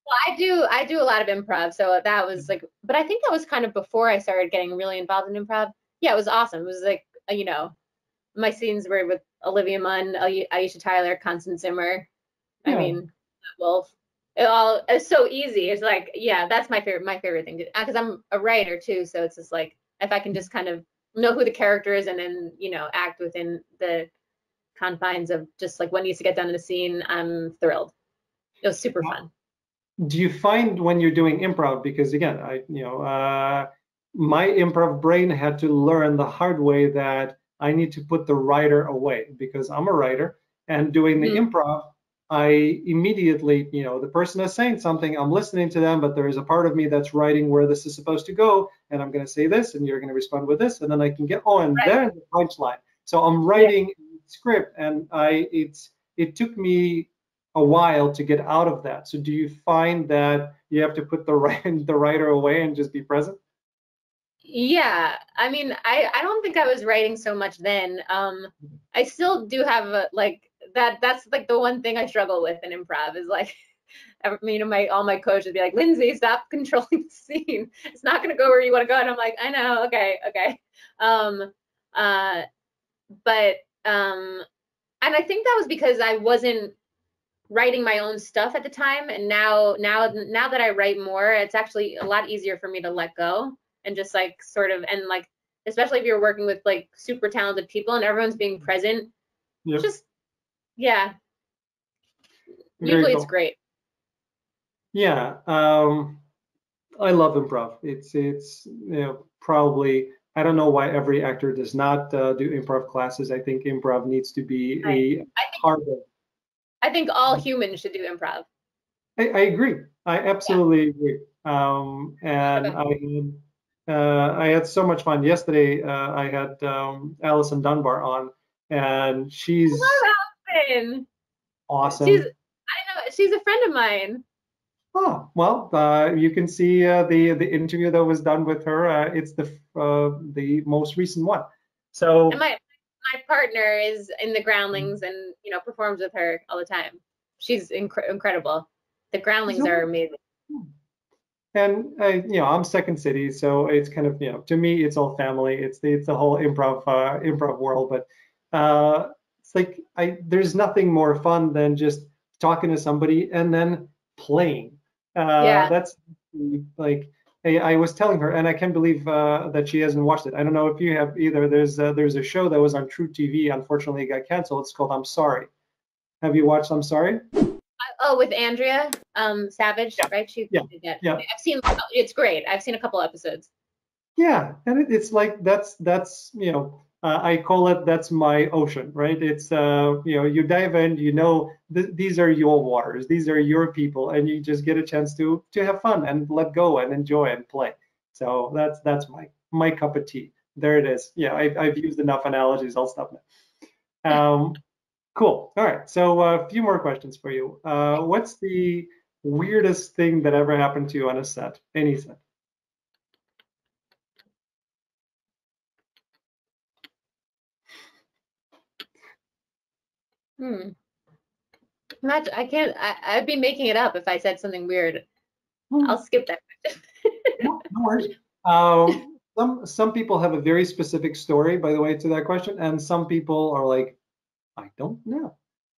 Well, I do I do a lot of improv, so that was like, but I think that was kind of before I started getting really involved in improv. Yeah, it was awesome. It was like uh, you know, my scenes were with Olivia Munn, Aisha Tyler, Constance Zimmer. I mean, Wolf. It all it's so easy. It's like yeah, that's my favorite my favorite thing because I'm a writer too. So it's just like if I can just kind of know who the character is and then you know act within the confines of just like what needs to get done in the scene, I'm thrilled. It was super fun. do you find when you're doing improv because again i you know uh, my improv brain had to learn the hard way that i need to put the writer away because i'm a writer and doing the Mhm. improv i immediately you know the person is saying something i'm listening to them but there is a part of me that's writing where this is supposed to go and i'm going to say this and you're going to respond with this and then i can get oh and Right. there's the punchline so i'm writing script and i it's it took me a while to get out of that. So do you find that you have to put the right the writer away and just be present? Yeah, I mean, I I don't think I was writing so much then. Um, I still do have a, like that. That's like the one thing I struggle with in improv is like, I mean, you know, my all my coaches be like, Lindsey, stop controlling the scene. It's not gonna go where you want to go, and I'm like, I know, okay, okay. Um, uh, but um, and I think that was because I wasn't writing my own stuff at the time, and now now now that I write more, it's actually a lot easier for me to let go and just like sort of and like especially if you're working with like super talented people and everyone's being present Yep. just yeah Very usually cool. it's great Yeah, um, I love improv. It's it's you know probably I don't know why every actor does not uh, do improv classes. I think improv needs to be Right. a I think- part of. i think all humans should do improv I, I agree. I absolutely agree. Um, and Okay. I uh, I had so much fun yesterday. Uh, I had um, Allison Dunbar on, and she's Hello, Allison. awesome. she's i know she's a friend of mine Oh, well, uh, you can see uh, the the interview that was done with her. Uh, it's the uh, the most recent one. So and my my partner is in the groundlings and you know performs with her all the time she's incre- incredible the groundlings are amazing and uh, you know I'm Second City, so it's kind of you know to me it's all family. It's the it's the whole improv uh, improv world, but uh, it's like I there's nothing more fun than just talking to somebody and then playing. Uh, Yeah. That's like I, I was telling her, and I can't believe uh, that she hasn't watched it. I don't know if you have either. There's uh, there's a show that was on truTV. Unfortunately, it got canceled. It's called I'm Sorry. Have you watched I'm Sorry? Oh with andrea um savage Yeah. right she Yeah. did that. Yeah. i've seen it's great i've seen a couple episodes Yeah, and it, it's like that's that's you know uh, I call it that's my ocean, right? It's uh you know you dive in, you know th- these are your waters, these are your people, and you just get a chance to to have fun and let go and enjoy and play. So that's that's my my cup of tea. There it is. Yeah, I've I've used enough analogies. I'll stop now. Um, cool. All right. So uh, a few more questions for you. Uh, what's the weirdest thing that ever happened to you on a set? Any set? Hmm. Not, I can't. I, I'd be making it up if I said something weird. I'll skip that question. no, no worries. Um, some some people have a very specific story, by the way, to that question, and some people are like, I don't know.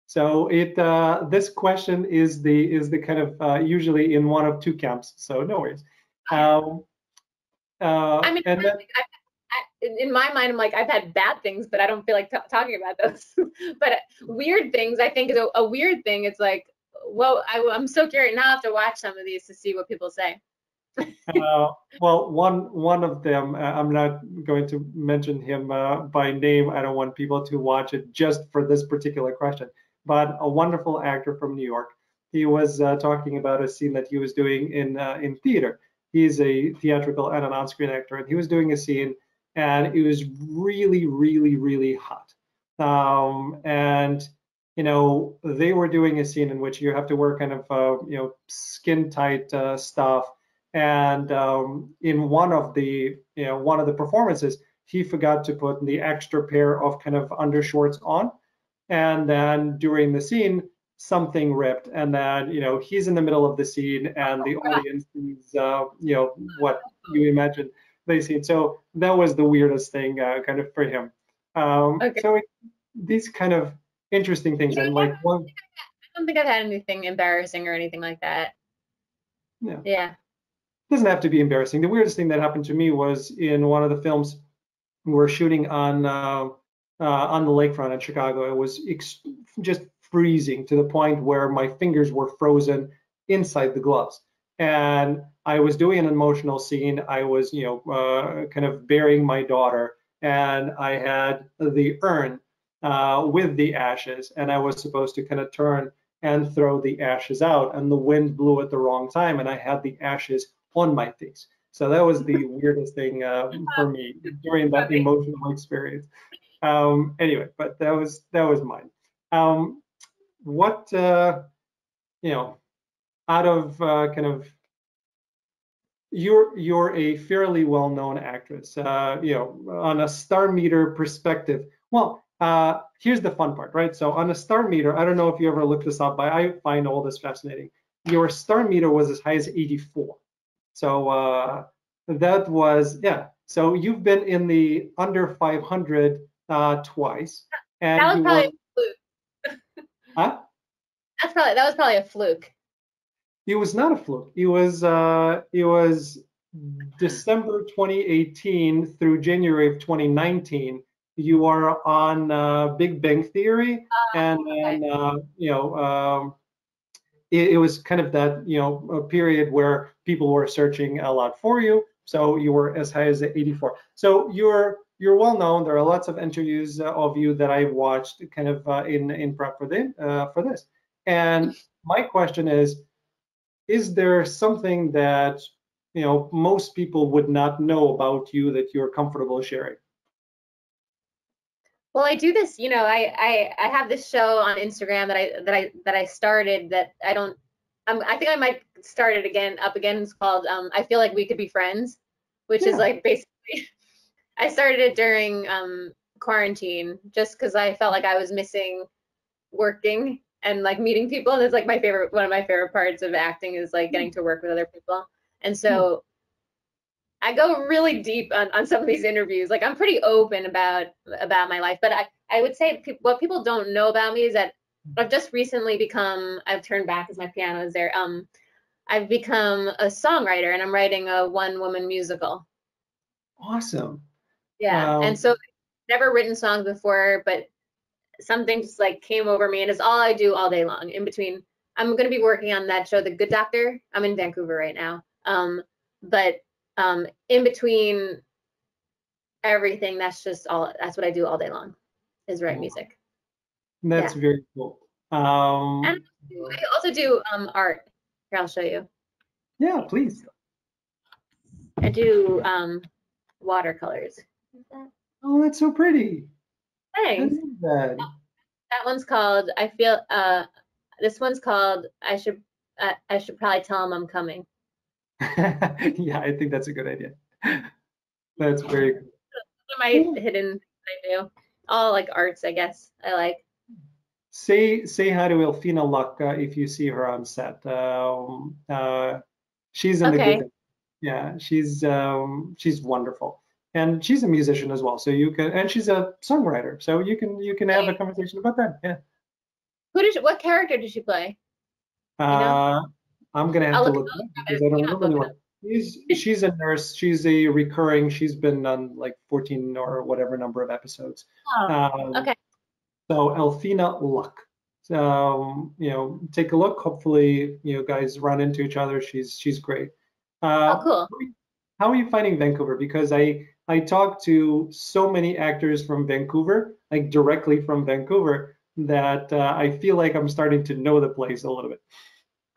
So it uh, this question is the is the kind of uh, usually in one of two camps. So no worries. Um, uh, I mean, then, I, in- my mind, I'm like, I've had bad things, but I don't feel like t- talking about those. but weird things, I think, is a, a weird thing. It's like, well, I, I'm so curious. Now I have to watch some of these to see what people say. Uh, well, one one of them, uh, I'm not going to mention him uh, by name. I don't want people to watch it just for this particular question. But a wonderful actor from New York. He was uh, talking about a scene that he was doing in uh, in theater. He's a theatrical and an on-screen actor, and he was doing a scene and it was really, really, really hot. Um, and you know, they were doing a scene in which you have to wear kind of, uh, you know, skin tight stuff. And um, in one of the, you know, one of the performances, he forgot to put the extra pair of kind of undershorts on. And then during the scene, something ripped. And then, you know, he's in the middle of the scene and the audience sees, uh, you know, what you imagine they see. So that was the weirdest thing uh, kind of for him. Um, okay. So it, these kind of interesting things. and like one, I don't think I've had anything embarrassing or anything like that. Yeah. Yeah. Doesn't have to be embarrassing. The weirdest thing that happened to me was in one of the films we were shooting on uh, uh, on the lakefront in Chicago. It was ex- just freezing to the point where my fingers were frozen inside the gloves. And I was doing an emotional scene. I was, you know, uh, kind of burying my daughter, and I had the urn uh, with the ashes, and I was supposed to kind of turn and throw the ashes out, and the wind blew at the wrong time, and I had the ashes on my face. So that was the weirdest thing uh, for me during that emotional experience. Um, anyway, but that was that was mine. Um, what uh, you know, out of uh, kind of you're you're a fairly well-known actress. Uh, you know, on a star meter perspective. Well, uh, here's the fun part, right? So on a star meter, I don't know if you ever looked this up, but I find all this fascinating. Your star meter was as high as 84. So uh, that was, yeah. So you've been in the under 500 uh, twice. And that was probably were, a fluke. huh? That's probably, that was probably a fluke. It was not a fluke. It was, uh, it was December 2018 through January of 2019 you are on uh, Big Bang Theory, oh, and then uh, you know um, it, it, was kind of that you know a period where people were searching a lot for you. So you were as high as 84. So you're you're well known. There are lots of interviews uh, of you that I've watched, kind of uh, in in prep for the uh, for this. And my question is, is there something that you know most people would not know about you that you're comfortable sharing? Well, I do this, you know, I, I I have this show on Instagram that I that I that I started that I don't I'm, I think I might start it again up again. It's called um, I feel like we could be friends, which yeah. is like basically I started it during um, quarantine just because I felt like I was missing working and like meeting people. And it's like my favorite one of my favorite parts of acting is like getting to work with other people. And so I go really deep on, on some of these interviews. Like I'm pretty open about about my life, but I I would say pe- what people don't know about me is that I've just recently become I've turned back as my piano is there. Um, I've become a songwriter and I'm writing a one woman musical. Awesome. Yeah, um, and so never written songs before, but something just like came over me, and it's all I do all day long. In between, I'm going to be working on that show, The Good Doctor. I'm in Vancouver right now. Um, but um, in between everything, that's just all. That's what I do all day long, is write music. That's yeah. very cool. Um, and I also do um, art. Here, I'll show you. Yeah, please. I do um, watercolors. Oh, that's so pretty. Thanks. That. that one's called. I feel. Uh, this one's called. I should. Uh, I should probably tell him I'm coming. yeah, I think that's a good idea. That's very my hidden I do. All like arts, I guess. I like. Say say hi to Elfina Luk uh, if you see her on set. Um, uh, she's in okay. the good. Yeah, she's um, she's wonderful, and she's a musician as well. So you can, and she's a songwriter. So you can you can have a conversation about that. Yeah. Who did she, what character did she play? Uh, you know? I'm gonna have I'll to look, because I don't know anyone. She's she's a nurse. She's a recurring. She's been on like 14 or whatever number of episodes. Oh, um, okay. So Elfina Luk. So you know, take a look. Hopefully, you know, guys run into each other. She's she's great. Uh, oh, cool. How are you finding Vancouver? Because I I talked to so many actors from Vancouver, like directly from Vancouver, that uh, I feel like I'm starting to know the place a little bit.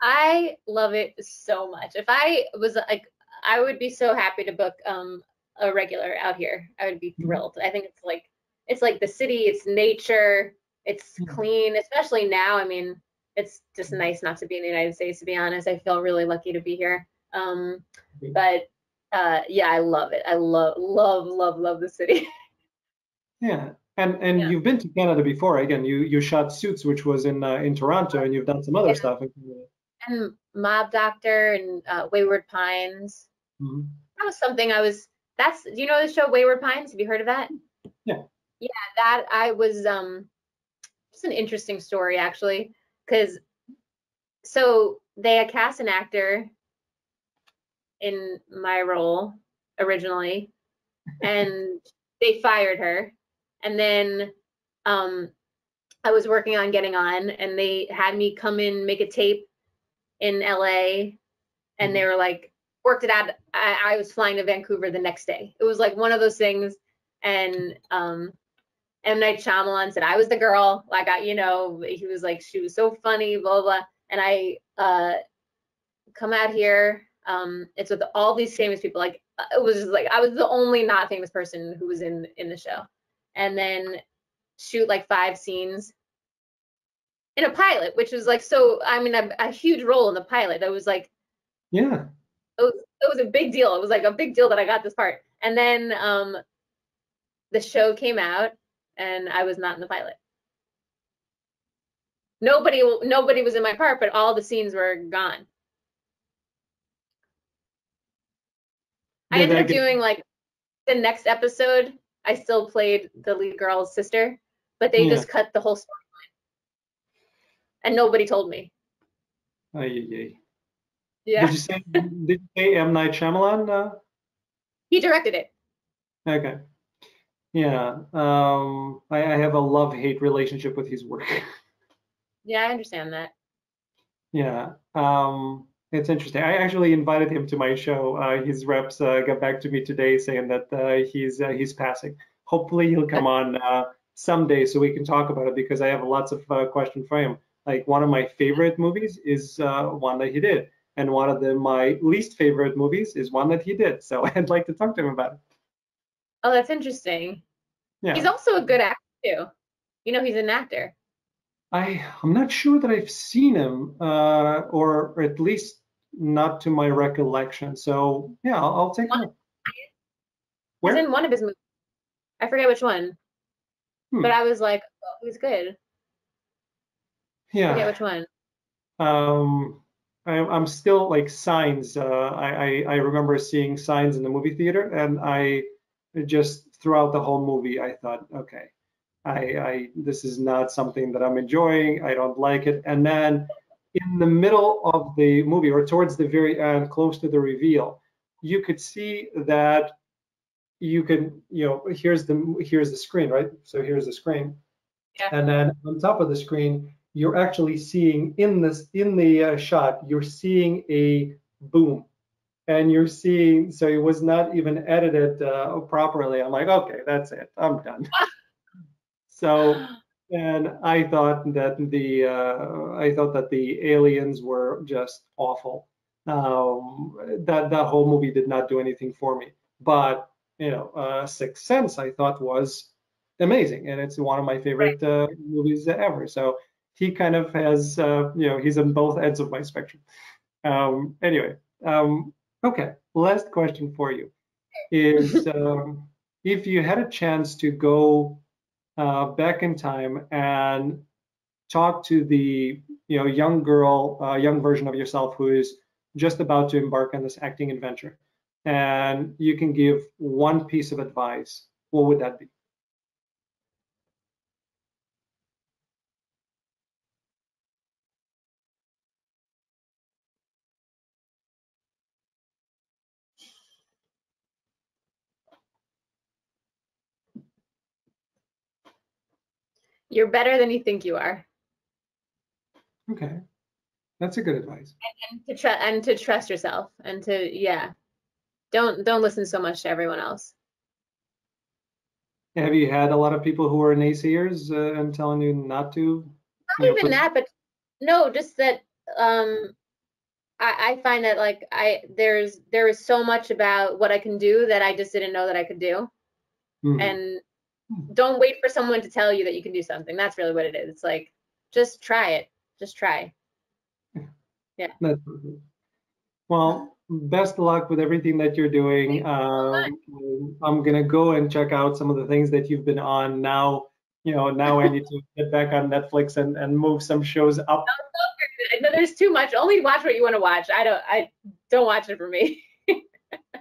I love it so much. If I was like, I would be so happy to book um a regular out here. I would be Mhm. thrilled. I think it's like it's like the city, it's nature, it's Mhm. clean, especially now. I mean, it's just nice not to be in the United States to be honest. I feel really lucky to be here. Um but uh yeah, I love it. I love love love love the city. Yeah, and and Yeah. you've been to Canada before. Again, you you shot Suits, which was in uh, in Toronto, and you've done some other Yeah. stuff. in Canada. And Mob Doctor and uh, Wayward Pines. Mhm. That was something I was that's do you know the show Wayward Pines? Have you heard of that? Yeah. Yeah, that I was um it's an interesting story actually because so they had cast an actor in my role originally and they fired her and then um I was working on getting on and they had me come in make a tape in LA and they were like worked it out. I, I was flying to Vancouver the next day. It was like one of those things and um M. Night Shyamalan said I was the girl. Like I you know he was like she was so funny blah blah, blah. and I uh come out here um it's with all these famous people. Like uh, it was just like I was the only not famous person who was in in the show. And then shoot like five scenes in a pilot which was like so I mean a, a huge role in the pilot that was like Yeah, it was it was a big deal. It was like a big deal that I got this part. And then um the show came out and I was not in the pilot. Nobody nobody was in my part, but all the scenes were gone. I ended up doing like the next episode. I still played the lead girl's sister, but they Yeah. just cut the whole storyline, and nobody told me. Ay, ay. Yeah, Did you say did you say M Night Shyamalan? Uh, he directed it. okay. Yeah, um, I, I have a love-hate relationship with his work. Yeah, I understand that. Yeah, um, it's interesting. I actually invited him to my show. Uh, his reps uh, got back to me today saying that uh, he's uh, he's passing. Hopefully, he'll come on uh, someday so we can talk about it because I have lots of uh, questions for him. Like one of my favorite movies is uh, one that he did, and one of the my least favorite movies is one that he did. So I'd like to talk to him about it. Oh, that's interesting. Yeah, He's also a good actor too. You know, he's an actor. I I'm not sure that I've seen him, uh, or at least not to my recollection. So yeah, I'll, I'll take. He's Where? in one of his movies. I forget which one, Hmm. but I was like, oh, he's good. I Yeah. forget which one. Um, I, I'm still like signs. Uh, I, I I remember seeing signs in the movie theater, and I just throughout the whole movie, I thought, okay, I I this is not something that I'm enjoying. I don't like it. And then in the middle of the movie, or towards the very end, close to the reveal, you could see that you can, you know, here's the here's the screen, right? So here's the screen, Yeah. and then on top of the screen, you're actually seeing in this in the uh, shot, you're seeing a boom, and you're seeing. So it was not even edited uh, properly. I'm like, okay, that's it. I'm done. so and I thought that the uh, I thought that the aliens were just awful. Um, that that whole movie did not do anything for me. But you know, uh, Sixth Sense I thought was amazing, and it's one of my favorite uh, movies ever. So he kind of has uh, you know he's on both ends of my spectrum. Um, anyway, um, okay. Last question for you is um, if you had a chance to go uh, back in time and talk to the you know young girl, uh, young version of yourself who is just about to embark on this acting adventure, and you can give one piece of advice, what would that be? You're better than you think you are, Okay, that's a good advice. and to tr- and to trust yourself, and to yeah, don't don't listen so much to everyone else. Have you had a lot of people who are naysayers uh, and telling you not to? Not know, even put- that, but no, just that um, I, I find that like I there's there is so much about what I can do that I just didn't know that I could do. Mhm. And don't wait for someone to tell you that you can do something. That's really what it is. It's like just try it. Just try. That's perfect. Well, best of luck with everything that you're doing. Thank you so. Um, I'm gonna go and check out some of the things that you've been on now. You know, now I need to get back on Netflix and, and move some shows up. Know there's too much. Only watch what you want to watch. I don't I don't watch it for me.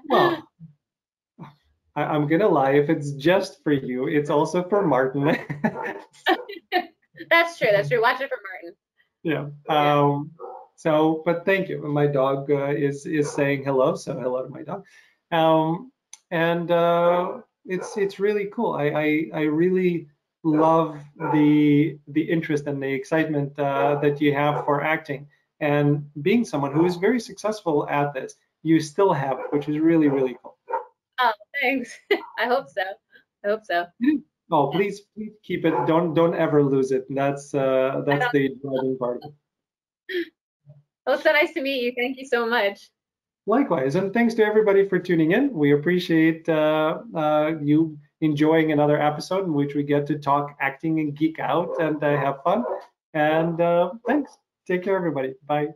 Well, I, I'm gonna lie. If it's just for you, it's also for Martin. That's true. That's true. Watch it for Martin. yeah. Yeah. Um, so, but thank you. My dog uh, is is saying hello, so hello to my dog. Um, and uh, it's it's really cool. I, I I really love the the interest and the excitement uh, that you have for acting and being someone who is very successful at this. You still have which is really really cool. Thanks. I hope so. I hope so. Oh, please, please keep it. Don't don't ever lose it. That's uh, that's the driving part. Well, so nice to meet you. Thank you so much. Likewise, and thanks to everybody for tuning in. We appreciate uh, uh, you enjoying another episode in which we get to talk acting and geek out and uh, have fun. And uh, thanks. Take care, everybody. Bye.